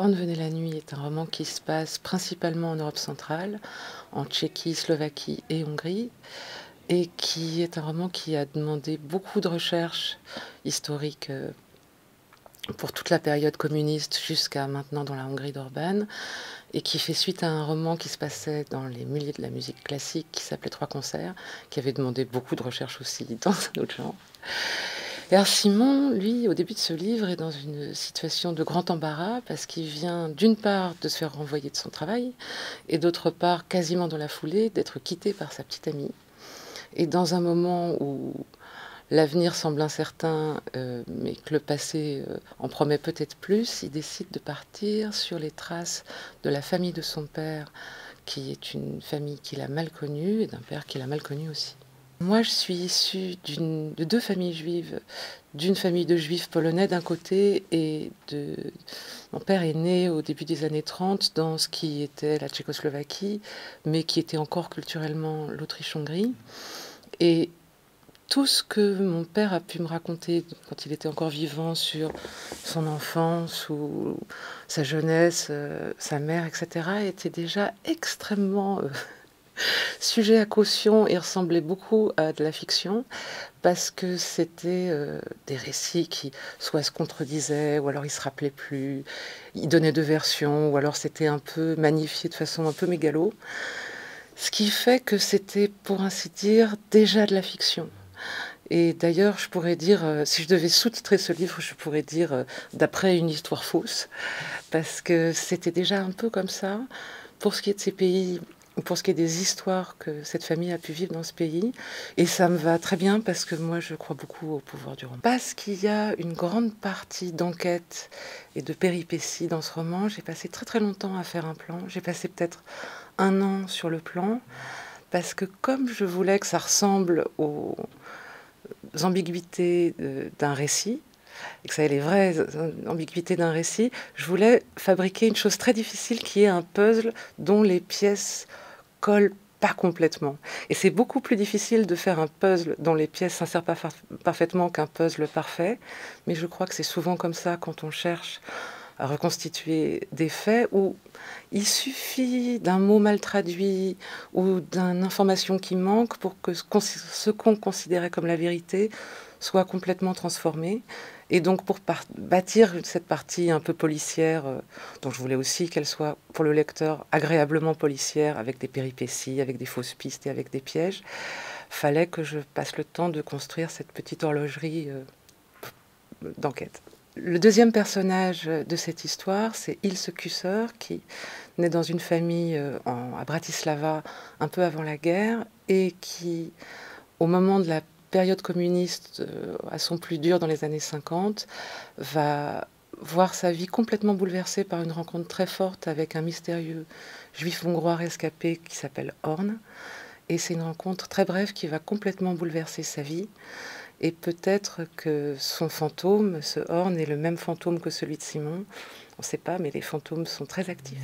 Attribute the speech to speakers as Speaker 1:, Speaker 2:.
Speaker 1: Horn venait la nuit est un roman qui se passe principalement en Europe centrale, en Tchéquie, Slovaquie et Hongrie, et qui est un roman qui a demandé beaucoup de recherches historiques euh, pour toute la période communiste jusqu'à maintenant dans la Hongrie d'Orban, et qui fait suite à un roman qui se passait dans les milieux de la musique classique qui s'appelait Trois concerts, qui avait demandé beaucoup de recherches aussi dans un autre genre. Alors Simon, lui, au début de ce livre, est dans une situation de grand embarras parce qu'il vient d'une part de se faire renvoyer de son travail et d'autre part, quasiment dans la foulée, d'être quitté par sa petite amie. Et dans un moment où l'avenir semble incertain, euh, mais que le passé euh, en promet peut-être plus, il décide de partir sur les traces de la famille de son père, qui est une famille qu'il a mal connue, et d'un père qu'il a mal connu aussi. Moi, je suis issue de deux familles juives, d'une famille de juifs polonais d'un côté et de... Mon père est né au début des années 30 dans ce qui était la Tchécoslovaquie, mais qui était encore culturellement l'Autriche-Hongrie. Et tout ce que mon père a pu me raconter quand il était encore vivant sur son enfance ou sa jeunesse, euh, sa mère, etc., était déjà extrêmement... Sujet à caution et ressemblait beaucoup à de la fiction parce que c'était euh, des récits qui soit se contredisaient ou alors ils se rappelaient plus, ils donnaient deux versions ou alors c'était un peu magnifié de façon un peu mégalo. Ce qui fait que c'était, pour ainsi dire, déjà de la fiction. Et d'ailleurs, je pourrais dire, euh, si je devais sous-titrer ce livre, je pourrais dire euh, d'après une histoire fausse, parce que c'était déjà un peu comme ça. Pour ce qui est de ces pays pour ce qui est des histoires que cette famille a pu vivre dans ce pays. Et ça me va très bien parce que moi, je crois beaucoup au pouvoir du roman. Parce qu'il y a une grande partie d'enquête et de péripéties dans ce roman, j'ai passé très très longtemps à faire un plan. J'ai passé peut-être un an sur le plan parce que comme je voulais que ça ressemble aux ambiguïtés d'un récit, et que ça ait les vraies ambiguïtés d'un récit, je voulais fabriquer une chose très difficile qui est un puzzle dont les pièces collent pas complètement. Et c'est beaucoup plus difficile de faire un puzzle dont les pièces s'insèrent pas parfaitement qu'un puzzle parfait. Mais je crois que c'est souvent comme ça quand on cherche à reconstituer des faits où il suffit d'un mot mal traduit ou d'une information qui manque pour que ce qu'on considérait comme la vérité soit complètement transformé. Et donc pour bâtir cette partie un peu policière, euh, dont je voulais aussi qu'elle soit pour le lecteur agréablement policière, avec des péripéties, avec des fausses pistes et avec des pièges, fallait que je passe le temps de construire cette petite horlogerie euh, d'enquête. Le deuxième personnage de cette histoire, c'est Ilse Kusser, qui naît dans une famille euh, à Bratislava un peu avant la guerre et qui, au moment de la période communiste euh, à son plus dur dans les années 50, va voir sa vie complètement bouleversée par une rencontre très forte avec un mystérieux juif hongrois rescapé qui s'appelle Horn. Et c'est une rencontre très brève qui va complètement bouleverser sa vie. Et peut-être que son fantôme, ce Horn, est le même fantôme que celui de Simon. On ne sait pas, mais les fantômes sont très actifs.